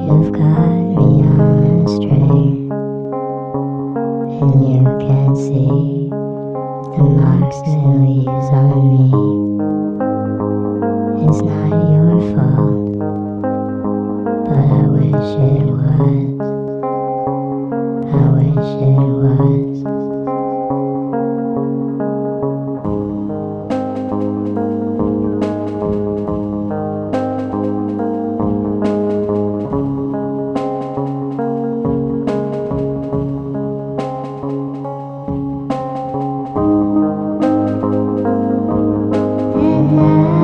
You've got me on a string, and you can see the marks it leaves on me. It's not your fault, but I wish it was. I wish it was. Lord.